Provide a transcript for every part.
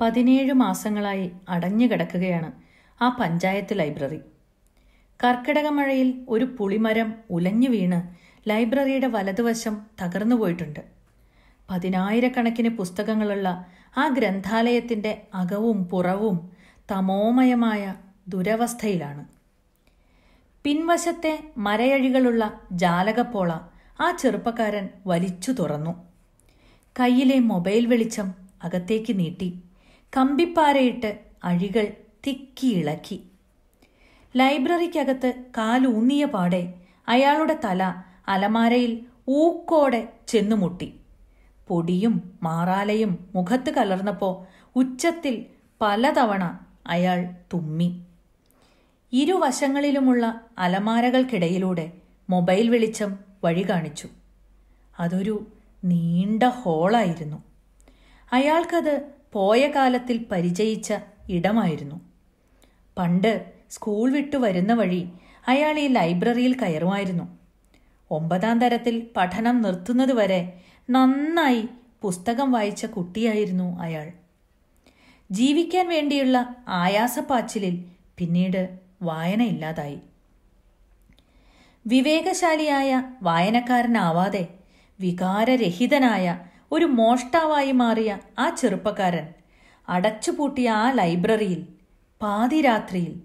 പതിനേഴ് മാസങ്ങളായി അടഞ്ഞു കിടക്കുകയാണ് ആ പഞ്ചായത്ത് ലൈബ്രറി. കർക്കിടക മഴയിൽ ഒരു പുളിമരം ഉലഞ്ഞു വീണ് ലൈബ്രറിയുടെ വലതുവശം തകർന്നു പോയിട്ടുണ്ട്. പതിനായിരക്കണക്കിന് പുസ്തകങ്ങളുള്ള ആ ഗ്രന്ഥാലയത്തിന്റെ അകവും പുറവും തമോമയമായ ദുരവസ്ഥയിലാണ്. പിൻവശത്തെ മരയഴികളുള്ള ജാലകപ്പോള ആ ചെറുപ്പക്കാരൻ വലിച്ചു തുറന്നു. കയ്യിലെ മൊബൈൽ വെളിച്ചം അകത്തേക്ക് നീട്ടി. കമ്പിപ്പാരയിട്ട് അഴികൾ തിക്കിയിളക്കി. ലൈബ്രറിക്കകത്ത് കാലൂന്നിയ പാടെ അയാളുടെ തല അലമാരയിൽ ഊക്കോടെ ചെന്നുമുട്ടി. പൊടിയും മാറാലയും മുഖത്ത് കലർന്നപ്പോൾ ഉച്ചത്തിൽ പലതവണ അയാൾ തുമ്മി. ഇരുവശങ്ങളിലുമുള്ള അലമാരകൾക്കിടയിലൂടെ മൊബൈൽ വെളിച്ചം വഴി കാണിച്ചു. അതൊരു നീണ്ട ഹോളായിരുന്നു. അയാൾക്കത് പോയ കാലത്തിൽ പരിചയിച്ച ഇടമായിരുന്നു. പണ്ട് സ്കൂൾ വിട്ടു വരുന്ന വഴി അയാൾ ഈ ലൈബ്രറിയിൽ കയറുമായിരുന്നു. ഒമ്പതാം തരത്തിൽ പഠനം നിർത്തുന്നതുവരെ നന്നായി പുസ്തകം വായിച്ച കുട്ടിയായിരുന്നു അയാൾ. ജീവിക്കാൻ വേണ്ടിയുള്ള ആയാസപ്പാച്ചിലിൽ പിന്നീട് വായന ഇല്ലാതായി. വിവേകശാലിയായ വായനക്കാരനാവാതെ വികാരരഹിതനായ ഒരു മോഷ്ടാവായി മാറിയ ആ ചെറുപ്പക്കാരൻ അടച്ചുപൂട്ടിയ ആ ലൈബ്രറിയിൽ പാതിരാത്രിയിൽ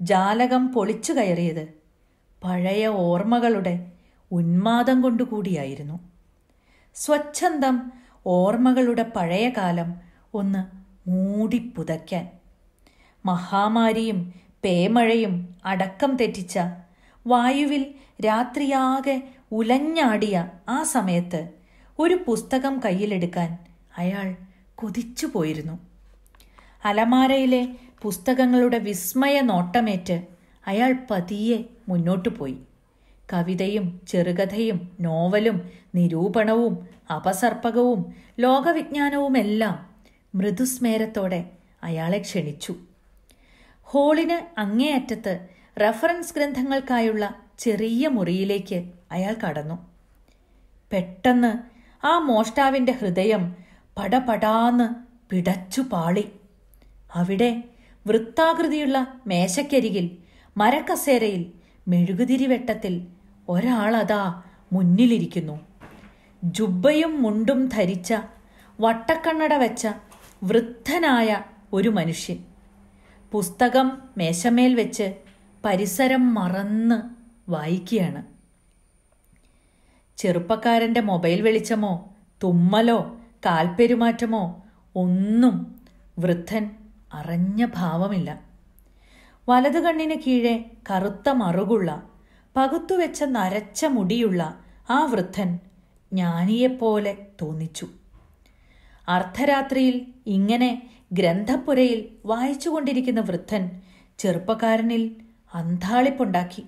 ജാലകം പൊളിച്ചു കയറിയത് പഴയ ഓർമ്മകളുടെ ഉന്മാദം കൊണ്ടുകൂടിയായിരുന്നു. സ്വച്ഛന്തം ഓർമ്മകളുടെ പഴയ കാലം ഒന്ന് മൂടിപ്പുതയ്ക്കാൻ. മഹാമാരിയും പേമഴയും അടക്കം തെറ്റിച്ച വായുവിൽ രാത്രിയാകെ ഉലഞ്ഞാടിയ ആ സമയത്ത് ഒരു പുസ്തകം കയ്യിലെടുക്കാൻ അയാൾ കൊതിച്ചു പോയിരുന്നു. അലമാരയിലെ പുസ്തകങ്ങളുടെ വിസ്മയ നോട്ടമേറ്റ് അയാൾ പതിയെ മുന്നോട്ടു പോയി. കവിതയും ചെറുകഥയും നോവലും നിരൂപണവും അപസർപ്പകവും ലോകവിജ്ഞാനവുമെല്ലാം മൃദുസ്മേരത്തോടെ അയാളെ ക്ഷണിച്ചു. ഹോളിന് അങ്ങേയറ്റത്ത് റഫറൻസ് ഗ്രന്ഥങ്ങൾക്കായുള്ള ചെറിയ മുറിയിലേക്ക് അയാൾ കടന്നു. പെട്ടെന്ന് ആ മോഷ്ടാവിന്റെ ഹൃദയം പടപടാന്ന് പിടച്ചു പാളി. അവിടെ വൃത്താകൃതിയുള്ള മേശക്കരികിൽ മരക്കസേരയിൽ മെഴുകുതിരിവെട്ടത്തിൽ ഒരാളതാ മുന്നിലിരിക്കുന്നു. ജുബ്ബയും മുണ്ടും ധരിച്ച വട്ടക്കണ്ണട വെച്ച വൃദ്ധനായ ഒരു മനുഷ്യൻ. പുസ്തകം മേശമേൽ വെച്ച് പരിസരം മറന്ന് വായിക്കുകയാണ്. ചെറുപ്പക്കാരന്റെ മൊബൈൽ വെളിച്ചമോ തുമ്മലോ കാൽപ്പെരുമാറ്റമോ ഒന്നും വൃദ്ധൻ അറിഞ്ഞ ഭാവമില്ല. വലതു കണ്ണിന് കീഴെ കറുത്ത മറുകുള്ള പകുത്തുവെച്ച നരച്ച മുടിയുള്ള ആ വൃദ്ധൻ ജ്ഞാനിയെപ്പോലെ തോന്നിച്ചു. അർദ്ധരാത്രിയിൽ ഇങ്ങനെ ഗ്രന്ഥപ്പുരയിൽ വായിച്ചുകൊണ്ടിരിക്കുന്ന വൃദ്ധൻ ചെറുപ്പക്കാരനിൽ അന്താളിപ്പുണ്ടാക്കി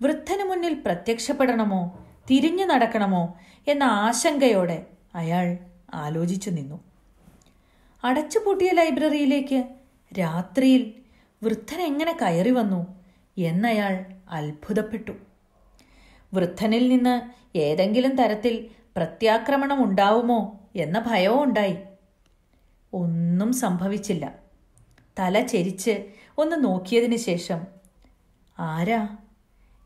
വൃദ്ധന് മുന്നിൽ പ്രത്യക്ഷപ്പെടണമോ തിരിഞ്ഞു നടക്കണമോ എന്ന ആശങ്കയോടെ അയാൾ ആലോചിച്ചു നിന്നു. അടച്ചുപൂട്ടിയ ലൈബ്രറിയിലേക്ക് രാത്രിയിൽ വൃദ്ധൻ എങ്ങനെ കയറി വന്നു എന്നയാൾ അത്ഭുതപ്പെട്ടു. വൃദ്ധനിൽ നിന്ന് ഏതെങ്കിലും തരത്തിൽ പ്രത്യാക്രമണം ഉണ്ടാവുമോ എന്ന ഭയവും ഉണ്ടായി. ഒന്നും സംഭവിച്ചില്ല. തല ചെരിച്ച് ഒന്ന് നോക്കിയതിന് ശേഷം ആരാ?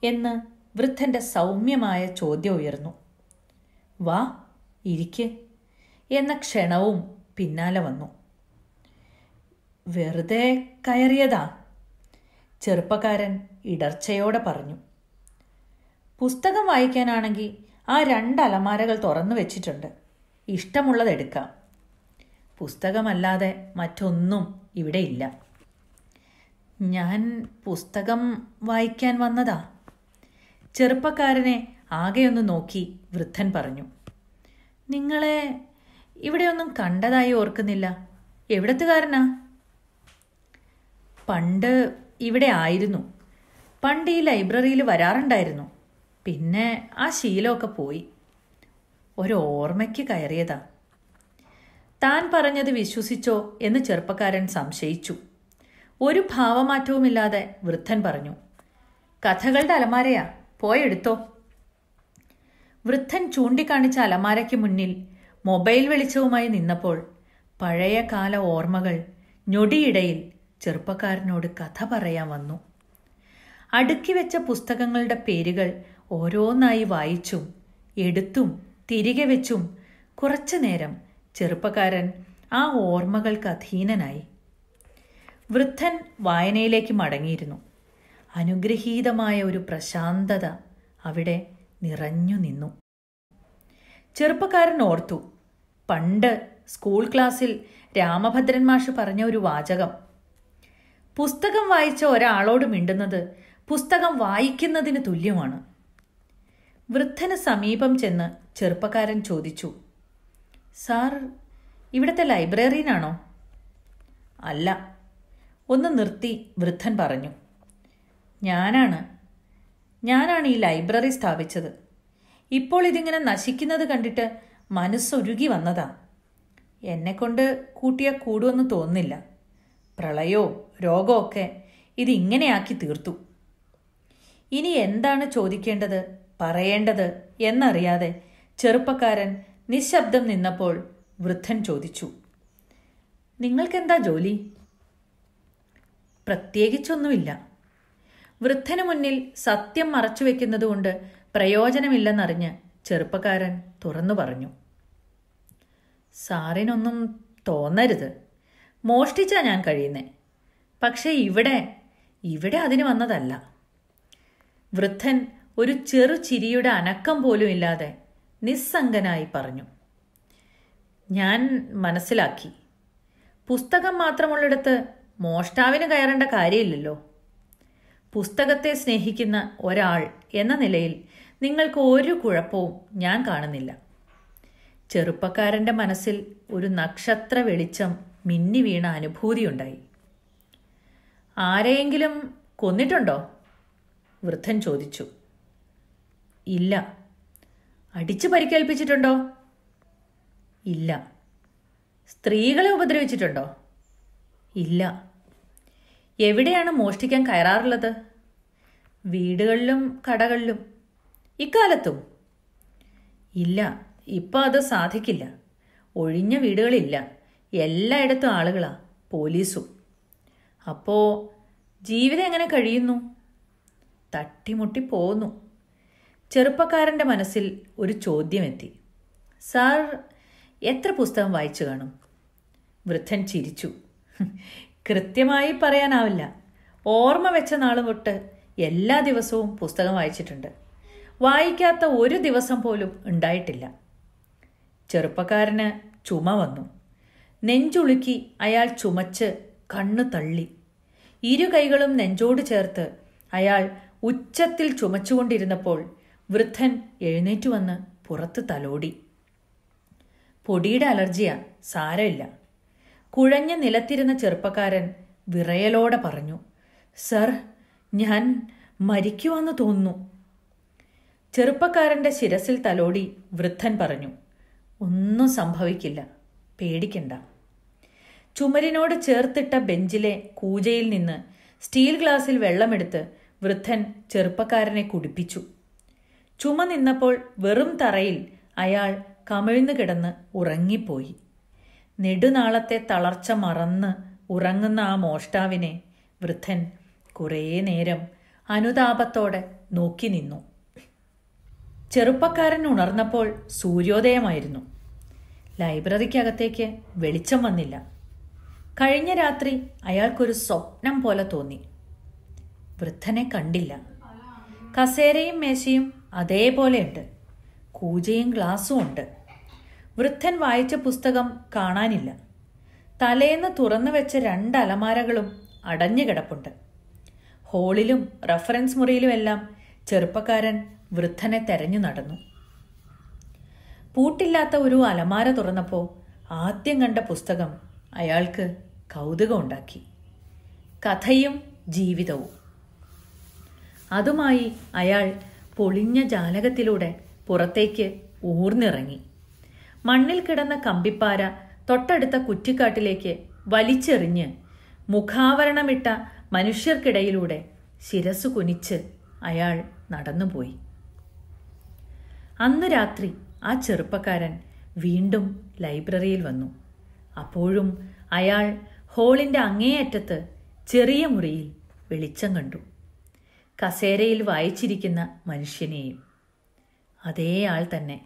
എന്ന് വൃദ്ധന്റെ സൗമ്യമായ ചോദ്യം ഉയർന്നു. വാ ഇരിക്ക് എന്ന ക്ഷണവും പിന്നാലെ വന്നു. വെറുതെ കയറിയതാ ചെറുപ്പക്കാരൻ ഇടർച്ചയോടെ പറഞ്ഞു. പുസ്തകം വായിക്കാനാണെങ്കിൽ ആ രണ്ട് അലമാരകൾ തുറന്നു വെച്ചിട്ടുണ്ട്. ഇഷ്ടമുള്ളത് എടുക്കാം. പുസ്തകമല്ലാതെ മറ്റൊന്നും ഇവിടെ ഇല്ല. ഞാൻ പുസ്തകം വായിക്കാൻ വന്നതാ. ചെറുപ്പക്കാരനെ ആകെയൊന്ന് നോക്കി വൃദ്ധൻ പറഞ്ഞു നിങ്ങളെ ഇവിടെയൊന്നും കണ്ടതായി ഓർക്കുന്നില്ല. എവിടത്തുകാരനാ? പണ്ട് ഇവിടെ ആയിരുന്നു. പണ്ട് ഈ ലൈബ്രറിയിൽ വരാറുണ്ടായിരുന്നു. പിന്നെ ആ ശീലമൊക്കെ പോയി. ഒരു ഓർമ്മയ്ക്ക് കയറിയതാ. താൻ പറഞ്ഞത് വിശ്വസിച്ചോ എന്ന് ചെറുപ്പക്കാരൻ സംശയിച്ചു. ഒരു ഭാവമാറ്റവുമില്ലാതെ വൃദ്ധൻ പറഞ്ഞു കഥകളുടെ അലമാരയാ. പോയെടുത്തോ. വൃദ്ധൻ ചൂണ്ടിക്കാണിച്ച അലമാരയ്ക്ക് മുന്നിൽ മൊബൈൽ വെളിച്ചവുമായി നിന്നപ്പോൾ പഴയ കാല ഓർമ്മകൾ ഞൊടിയിടയിൽ ചെറുപ്പക്കാരനോട് കഥ പറയാൻ വന്നു. അടുക്കി വെച്ച പുസ്തകങ്ങളുടെ പേരുകൾ ഓരോന്നായി വായിച്ചും എടുത്തും തിരികെ വെച്ചും കുറച്ചു നേരം ചെറുപ്പക്കാരൻ ആ ഓർമ്മകൾക്ക് അധീനനായി. വൃദ്ധൻ വായനയിലേക്ക് മടങ്ങിയിരുന്നു. അനുഗ്രഹീതമായ ഒരു പ്രശാന്തത അവിടെ നിറഞ്ഞു നിന്നു. ചെറുപ്പക്കാരൻ ഓർത്തു പണ്ട് സ്കൂൾ ക്ലാസ്സിൽ രാമഭദ്രൻ മാഷ് പറഞ്ഞ ഒരു വാചകം. പുസ്തകം വായിച്ച ഒരാളോട് മിണ്ടുന്നത് പുസ്തകം വായിക്കുന്നതിന് തുല്യമാണ്. വൃദ്ധന് സമീപം ചെന്ന് ചെറുപ്പക്കാരൻ ചോദിച്ചു സാർ ഇവിടുത്തെ ലൈബ്രറിയിലാണോ അല്ല ഒന്ന് നിർത്തി വൃദ്ധൻ പറഞ്ഞു. ഞാനാണ്. ഞാനാണ് ഈ ലൈബ്രറി സ്ഥാപിച്ചത്. ഇപ്പോൾ ഇതിങ്ങനെ നശിക്കുന്നത് കണ്ടിട്ട് മനസ്സൊരുകി വന്നതാ. എന്നെക്കൊണ്ട് കൂട്ടിയ കൂടുമെന്ന് തോന്നില്ല പ്രളയോ രോഗമൊക്കെ ഇത് ഇതിങ്ങനെയാക്കി തീർത്തു. ഇനി എന്താണ് ചോദിക്കേണ്ടത് പറയേണ്ടത് എന്നറിയാതെ ചെറുപ്പക്കാരൻ നിശബ്ദം നിന്നപ്പോൾ വൃദ്ധൻ ചോദിച്ചു. നിങ്ങൾക്കെന്താ ജോലി? പ്രത്യേകിച്ചൊന്നുമില്ല. വൃദ്ധന് മുന്നിൽ സത്യം മറച്ചുവെക്കുന്നതുകൊണ്ട് പ്രയോജനമില്ലെന്നറിഞ്ഞ് ചെറുപ്പക്കാരൻ തുറന്നു പറഞ്ഞു. സാറിനൊന്നും തോന്നരുത്. മോഷ്ടിച്ചാ ഞാൻ കഴിയുന്നേ. പക്ഷേ ഇവിടെ ഇവിടെ അതിന് വന്നതല്ല വൃദ്ധൻ ഒരു ചെറു ചിരിയുടെ അനക്കം പോലും ഇല്ലാതെ നിസ്സംഗനായി പറഞ്ഞു. ഞാൻ മനസ്സിലാക്കി. പുസ്തകം മാത്രമുള്ളിടത്ത് മോഷ്ടാവിന് കയറേണ്ട കാര്യമില്ലല്ലോ. പുസ്തകത്തെ സ്നേഹിക്കുന്ന ഒരാൾ എന്ന നിലയിൽ നിങ്ങൾക്ക് ഒരു കുഴപ്പവും ഞാൻ കാണുന്നില്ല. ചെറുപ്പക്കാരന്റെ മനസ്സിൽ ഒരു നക്ഷത്ര വെളിച്ചം മിന്നി വീണ അനുഭൂതിയുണ്ടായി ആരെയെങ്കിലും കൊന്നിട്ടുണ്ടോ? വൃദ്ധൻ ചോദിച്ചു. ഇല്ല. അടിച്ചു പരിക്കേൽപ്പിച്ചിട്ടുണ്ടോ? ഇല്ല. സ്ത്രീകളെ ഉപദ്രവിച്ചിട്ടുണ്ടോ? ഇല്ല. എവിടെയാണ് മോഷ്ടിക്കാൻ കയറാറുള്ളത്? വീടുകളിലും കടകളിലും. ഇക്കാലത്തും. ഇല്ല ഇപ്പം അത് സാധിക്കില്ല. ഒഴിഞ്ഞ വീടുകളില്ല. എല്ലായിടത്തും ആളുകളാ പോലീസും. അപ്പോ ജീവിതം എങ്ങനെ കഴിയുന്നു? തട്ടിമുട്ടി പോന്നു ചെറുപ്പക്കാരന്റെ മനസ്സിൽ ഒരു ചോദ്യമെത്തി. സാർ എത്ര പുസ്തകം വായിച്ചു കാണും? വൃദ്ധൻ ചിരിച്ചു. കൃത്യമായി പറയാനാവില്ല. ഓർമ്മ വെച്ച നാൾ തൊട്ട് എല്ലാ ദിവസവും പുസ്തകം വായിച്ചിട്ടുണ്ട്. വായിക്കാത്ത ഒരു ദിവസം പോലും ഉണ്ടായിട്ടില്ല. ചെറുപ്പക്കാരന് ചുമ വന്നു. നെഞ്ചുളുക്കി അയാൾ ചുമച്ച് കണ്ണു തള്ളി. ഇരു കൈകളും നെഞ്ചോട് ചേർത്ത് അയാൾ ഉച്ചത്തിൽ ചുമച്ചുകൊണ്ടിരുന്നപ്പോൾ വൃദ്ധൻ എഴുന്നേറ്റ് വന്ന് പുറത്ത് തലോടി. പൊടിയുടെ അലർജിയാ സാരമില്ല. കുഴഞ്ഞ നിലത്തിരുന്ന ചെറുപ്പക്കാരൻ വിറയലോടെ പറഞ്ഞു സർ ഞാൻ മരിക്കുവാന്ന് തോന്നുന്നു. ചെറുപ്പക്കാരന്റെ ശിരസിൽ തലോടി വൃദ്ധൻ പറഞ്ഞു ഒന്നും സംഭവിക്കില്ല പേടിക്കണ്ട. ചുമരിനോട് ചേർത്തിട്ട ബെഞ്ചിലെ കൂജയിൽ നിന്ന് സ്റ്റീൽ ഗ്ലാസിൽ വെള്ളമെടുത്ത് വൃദ്ധൻ ചെറുപ്പക്കാരനെ കുടിപ്പിച്ചു. ചുമ നിന്നപ്പോൾ വെറും തറയിൽ അയാൾ കമിഴ്ന്നു കിടന്ന് ഉറങ്ങിപ്പോയി. നെടുനാളത്തെ തളർച്ച മറന്ന് ഉറങ്ങുന്ന ആ മോഷ്ടാവിനെ വൃദ്ധൻ കുറേ നേരം അനുതാപത്തോടെ നോക്കി നിന്നു. ചെറുപ്പക്കാരൻ ഉണർന്നപ്പോൾ സൂര്യോദയമായിരുന്നു. ലൈബ്രറിക്കകത്തേക്ക് വെളിച്ചം വന്നില്ല. കഴിഞ്ഞ രാത്രി അയാൾക്കൊരു സ്വപ്നം പോലെ തോന്നി. വൃദ്ധനെ കണ്ടില്ല. കസേരയും മേശയും അതേപോലെയുണ്ട്. കൂജയും ഗ്ലാസ്സും ഉണ്ട്. വൃദ്ധൻ വായിച്ച പുസ്തകം കാണാനില്ല. തലേന്ന് തുറന്നു വെച്ച രണ്ട് അലമാരകളും അടഞ്ഞു കിടപ്പുണ്ട്. ഹോളിലും റഫറൻസ് മുറിയിലുമെല്ലാം ചെറുപ്പക്കാരൻ വൃദ്ധനെ തെരഞ്ഞു നടന്നു. പൂട്ടില്ലാത്ത ഒരു അലമാര തുറന്നപ്പോൾ ആദ്യം കണ്ട പുസ്തകം അയാൾക്ക് കൗതുകമുണ്ടാക്കി. കഥയും ജീവിതവും. അതുമായി അയാൾ പൊളിഞ്ഞ ജാലകത്തിലൂടെ പുറത്തേക്ക് ഊർന്നിറങ്ങി. മണ്ണിൽ കിടന്ന കമ്പിപ്പാര തൊട്ടടുത്ത കുറ്റിക്കാട്ടിലേക്ക് വലിച്ചെറിഞ്ഞ് മുഖാവരണമിട്ട മനുഷ്യർക്കിടയിലൂടെ ശിരസ് കുനിച്ച് അയാൾ നടന്നുപോയി. അന്ന് രാത്രി ആ ചെറുപ്പക്കാരൻ വീണ്ടും ലൈബ്രറിയിൽ വന്നു. അപ്പോഴും അയാൾ ഹോളിന്റെ അങ്ങേയറ്റത്ത് ചെറിയ മുറിയിൽ വെളിച്ചം കണ്ടു. കസേരയിൽ വായിച്ചിരിക്കുന്ന മനുഷ്യനെയും. അതേ ആൾ തന്നെ.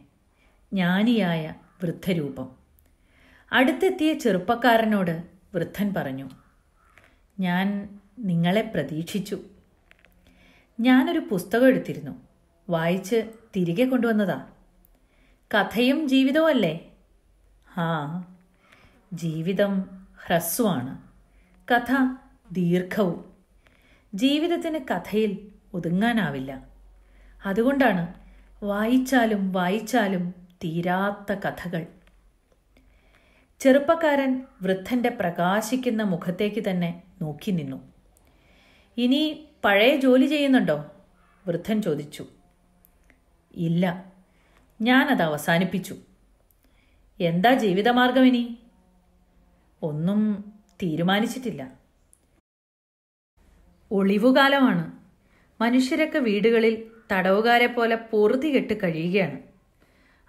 ജ്ഞാനിയായ വൃദ്ധരൂപം. അടുത്തെത്തിയ ചെറുപ്പക്കാരനോട് വൃദ്ധൻ പറഞ്ഞു ഞാൻ നിങ്ങളെ പ്രതീക്ഷിച്ചു. ഞാനൊരു പുസ്തകം എടുത്തിരുന്നു. വായിച്ച് തിരികെ കൊണ്ടുവന്നതാ. കഥയും ജീവിതവും അല്ലേ? ആ ജീവിതം ഹ്രസ്വമാണ്. കഥ ദീർഘവും. ജീവിതത്തിന് കഥയിൽ ഒതുങ്ങാനാവില്ല. അതുകൊണ്ടാണ് വായിച്ചാലും വായിച്ചാലും തീരാത്ത കഥകൾ. ചെറുപ്പക്കാരൻ വൃദ്ധന്റെ പ്രകാശിക്കുന്ന മുഖത്തേക്ക് തന്നെ നോക്കി നിന്നു. ഇനി പഴയ ജോലി ചെയ്യുന്നുണ്ടോ? വൃദ്ധൻ ചോദിച്ചു. ഇല്ല. ഞാനത് അവസാനിപ്പിച്ചു. എന്താ ജീവിതമാർഗം ഇനി? ഒന്നും തീരുമാനിച്ചിട്ടില്ല. ഒളിവുകാലമാണ്. മനുഷ്യരൊക്കെ വീടുകളിൽ തടവുകാരെ പോലെ പൊറുതി കെട്ട് കഴിയുകയാണ്.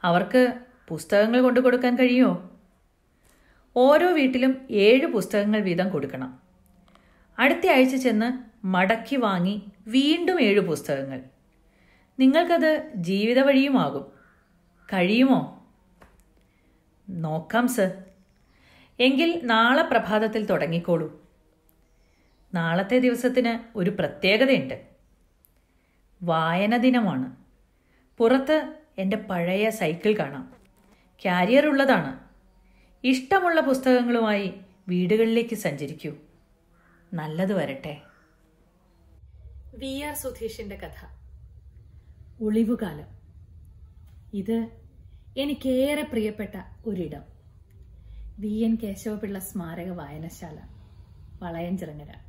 അവർക്ക് പുസ്തകങ്ങൾ കൊണ്ടു കൊടുക്കാൻ കഴിയുമോ ഓരോ വീട്ടിലും ഏഴ് പുസ്തകങ്ങൾ വീതം കൊടുക്കണം. അടുത്ത ആഴ്ച ചെന്ന് മടക്കി വാങ്ങി വീണ്ടും ഏഴ് പുസ്തകങ്ങൾ. നിങ്ങൾക്കത് ജീവിത വഴിയുമാകും. കഴിയുമോ? നോക്കാം സർ. എങ്കിൽ നാളെ പ്രഭാതത്തിൽ തുടങ്ങിക്കോളൂ. നാളത്തെ ദിവസത്തിന് ഒരു പ്രത്യേകതയുണ്ട്. വായന ദിനമാണ്. പുറത്ത് എന്റെ പഴയ സൈക്കിൾ കാണാം. ക്യാരിയർ ഉള്ളതാണ്. ഇഷ്ടമുള്ള പുസ്തകങ്ങളുമായി വീടുകളിലേക്ക് സഞ്ചരിക്കൂ. നല്ലത് വരട്ടെ. വി ആർ സുധീഷിന്റെ കഥ. ഒളിവുകാലം. ഇത് എനിക്കേറെ പ്രിയപ്പെട്ട ഒരിടം. വി എൻ കേശവപിള്ള സ്മാരക വായനശാല വളയഞ്ചിറങ്ങര.